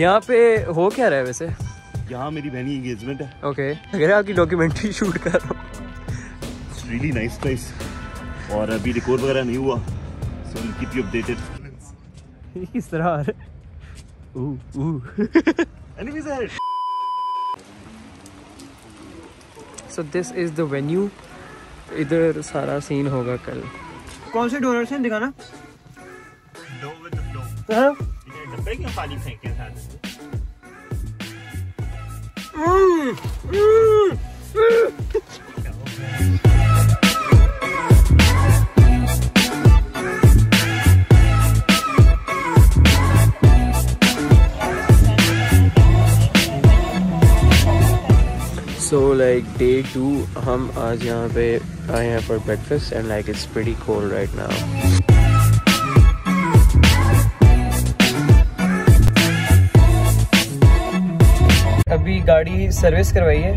यहाँ पे हो क्या रहा है वैसे? यहाँ मेरी बहनी एंगेजमेंट है। ओके अगर आपकी डॉक्यूमेंट्री शूट कर रहा हूँ। रियली नाइस प्लेस और अभी रिकॉर्ड वगैरह नहीं हुआ। So will keep you updated किस तरह आ रहा है। Anyways ahead so this is the venue इधर सारा सीन होगा कल। कौन से डोनर से दिखाना नो विद द फ्लो हाँ इधर डब्बे के पानी फेंके साथ सो लाइक डे टू हम आज यहाँ पे आए हैं for breakfast and like it's pretty cold right now अभी गाड़ी सर्विस करवाई है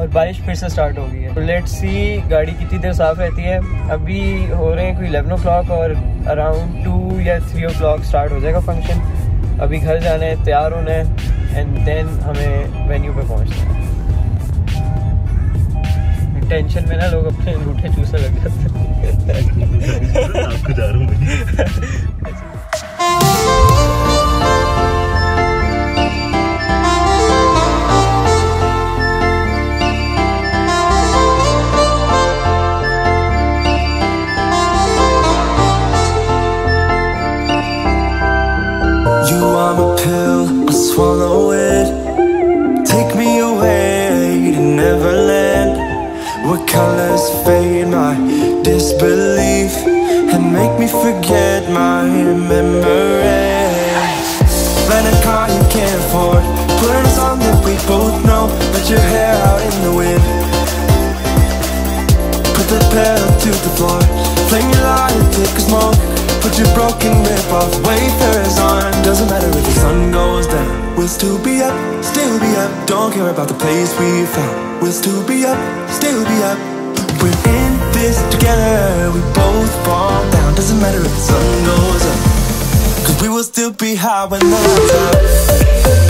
और बारिश फिर से स्टार्ट हो गई है। तो लेट्स सी गाड़ी कितनी देर साफ़ रहती है। अभी हो रहे हैं कोई इलेवन ओ और अराउंड टू या थ्री ओ स्टार्ट हो जाएगा फ़ंक्शन अभी घर जाना है तैयार होना है एंड देन हमें वेन्यू पे पहुँचना है। टेंशन में ना लोग अपने अंगूठे चूसने लग जाते हैं। Neverland, where colors fade my disbelief and make me forget my memories. Rent a car you can't afford, put on a that we both know. Let your hair out in the wind. Put the pedal to the floor, flame your light, take a smoke. Put your broken rip off, wafers on. Doesn't matter if the sun goes down. We'll still be up, still be up. Don't care about the place we found. We'll still be up, still be up. We're in this together. We both fall down. Doesn't matter if the sun goes up. Cause we will still be high when the lights out.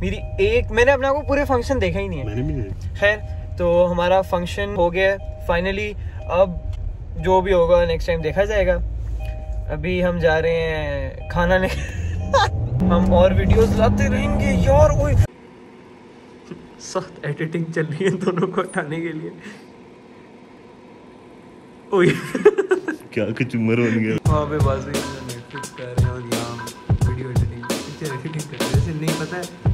मेरी एक मैंने अपने को पूरे function देखा ही नहीं है। मैंने भी नहीं। खैर तो हमारा फ़ंक्शन हो गया। फाइनली अब जो भी होगा नेक्स्ट टाइम देखा जाएगा। अभी हम जा रहे हैं खाना ले हम और वीडियोस लाते रहेंगे यार ओए। सख्त एडिटिंग चल रही है दोनों को हटाने के लिए। ओए। क्या कचुमर बन गया? वहाँ पे बाजू नेटफ्लिक्स कर रहे हैं और यहाँ वीडियो एडिटिंग पिक्चर एडिटिंग कर रहे हैं। नहीं पता है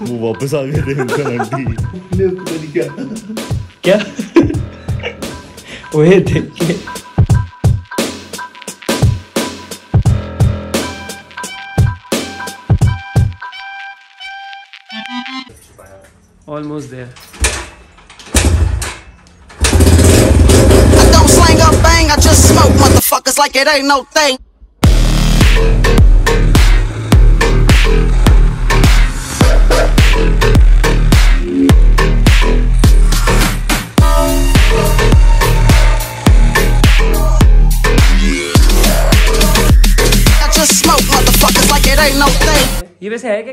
वो वापस आ गए थे अंकल आंटी क्या ओए देखिए almost there I don't slang up bang, I just smoke motherfuckers like it ain't no thing.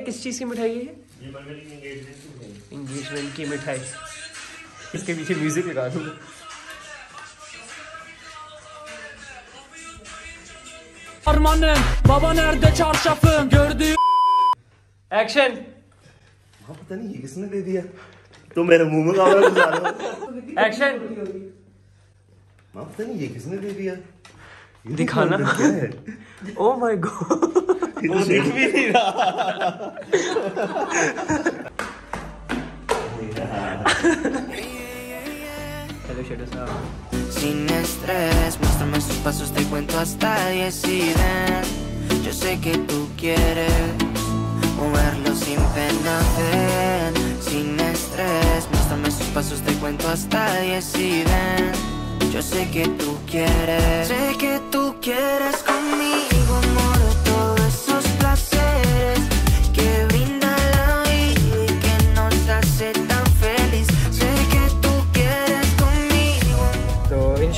किस चीज़ की मिठाई है इंगेजमेंट की मिठाई। इसके पीछे म्यूज़िक लगा दूँगा Armanım baba nerede हाँ पता नहीं ये किसने दे दिया। तो मेरे मुँह में एक्शन हाँ पता नहीं ये किसने दे दिया। तो दिखाना। क्या है। ओ my God Sin estrés, muéstrame sus pasos, te cuento hasta 10 y. Yo sé que tú quieres moverlo sin pena, ven. Sin estrés, muéstrame sus pasos, te cuento hasta 10 y. Yo sé que tú quieres, sé que tú quieres conmigo, amor.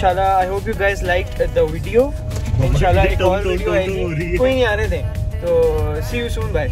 इंशाल्लाह I hope you guys like the video इंशाल्लाह एक और video आएगी कोई नहीं आ रहे थे तो सी यू सून बाय